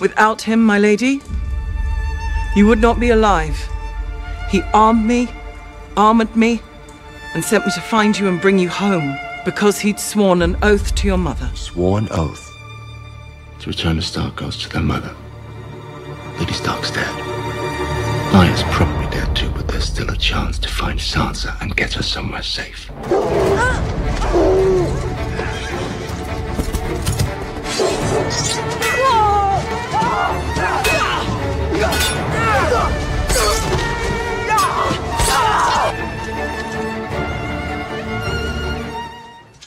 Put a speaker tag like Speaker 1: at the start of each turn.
Speaker 1: Without him, my lady, you would not be alive. He armed me, armored me, and sent me to find you and bring you home because he'd sworn an oath to your mother.
Speaker 2: Sworn oath to return the Stark girls to their mother. Lady Stark's dead. Arya's probably dead too, but there's still a chance to find Sansa and get her somewhere safe. Ah!